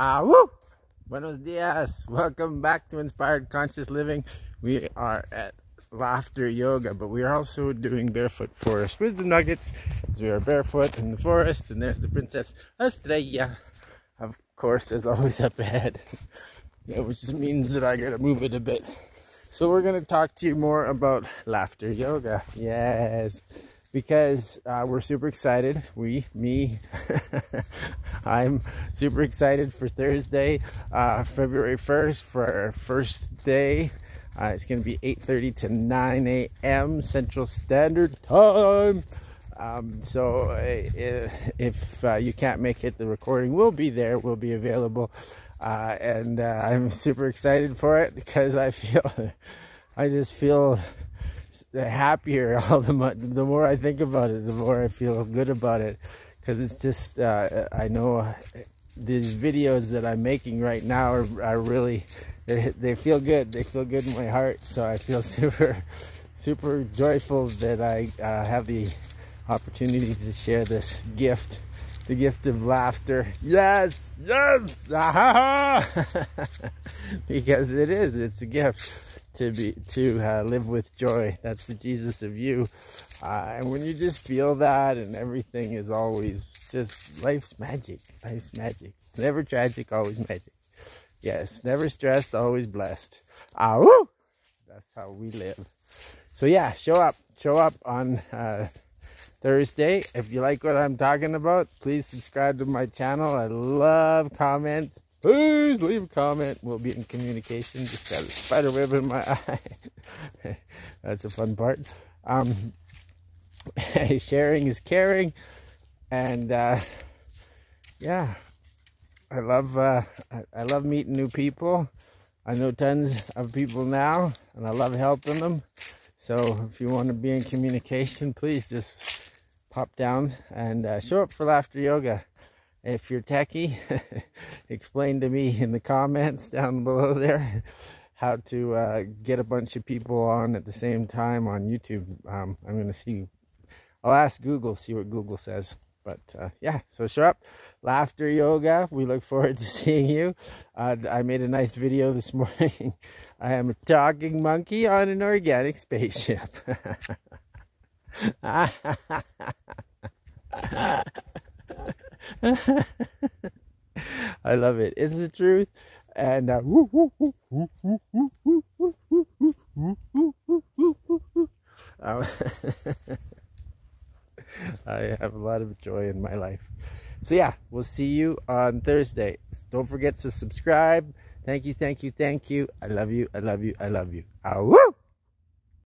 Ah, woo! Buenos dias. Welcome back to Inspired Conscious Living. We are at Laughter Yoga, but we are also doing Barefoot Forest Wisdom Nuggets as we are barefoot in the forest. And there's the Princess Estrella, of course, as always up ahead, yeah, which means that I gotta move it a bit. So we're gonna talk to you more about Laughter Yoga. Yes because uh, we're super excited. We, me, I'm super excited for Thursday, uh, February 1st for our first day. Uh, it's going to be 8.30 to 9 a.m. Central Standard Time. Um, so uh, if uh, you can't make it, the recording will be there, will be available. Uh, and I'm super excited for it because I feel, I just feel happier all the the more I think about it, the more I feel good about it. Because it's just, uh, I know these videos that I'm making right now are, are really, they, they feel good. They feel good in my heart. So I feel super, super joyful that I uh, have the opportunity to share this gift the gift of laughter. Yes, yes, because it is. It's a gift to be to uh, live with joy. That's the Jesus of you. Uh, and when you just feel that, and everything is always just life's magic. Life's magic. It's never tragic, always magic. Yes, never stressed, always blessed. Ah, woo! That's how we live. So yeah, show up. Show up on uh, Thursday. If you like what I'm talking about, please subscribe to my channel. I love comments, please leave a comment. We'll be in communication. Just got a spider web in my eye. That's a fun part. Um, sharing is caring. And uh, yeah, I love uh, I, I love meeting new people. I know tons of people now, and I love helping them. So if you want to be in communication, please just pop down and uh, show up for laughter yoga if you're techie, explain to me in the comments down below there how to uh, get a bunch of people on at the same time on YouTube. Um, I'm going to see, I'll ask Google, see what Google says. But uh, yeah, so show up. Laughter Yoga, we look forward to seeing you. Uh, I made a nice video this morning. I am a talking monkey on an organic spaceship. I love it. It's the truth. And uh, I have a lot of joy in my life. So yeah, we'll see you on Thursday. Don't forget to subscribe. Thank you, thank you, thank you. I love you, I love you, I love you. Ah!